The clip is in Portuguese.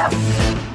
Tchau.